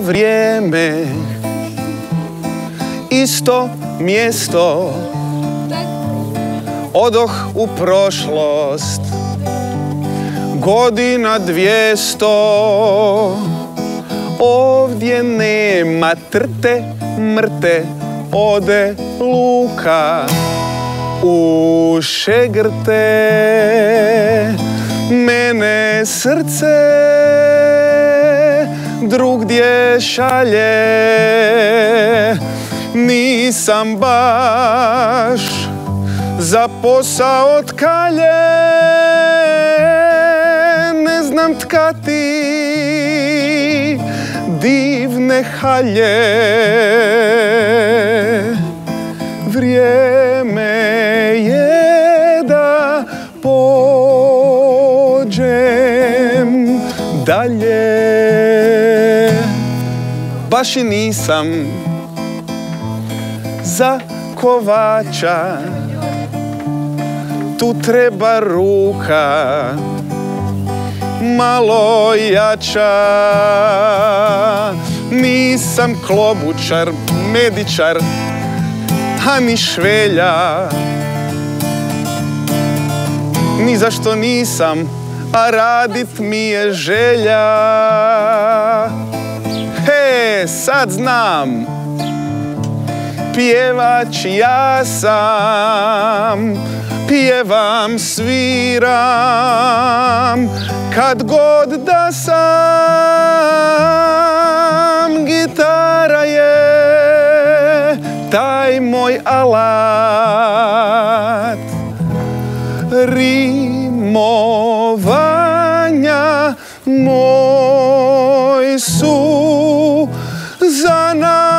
vrijeme. Isto mjesto. Odoh u prošlost. Godina dvijesto Ovdje nema trte, mrte Ode luka. U šegrte Mene srce drugdje šalje. Nisam baš za posao tkalje Ne znam tkati divne halje. Vrijeme je da pođem dalje Baš i nisam za kovača. Tu treba ruka malo jača. Nisam klobučar, medičar, a ni švelja. Ni zašto nisam, a radit mi je želja Sad znam Pjevač ja sam Pjevam, sviram Kad god da sam Gitara je taj moj alat. Rimovanja moj Zana.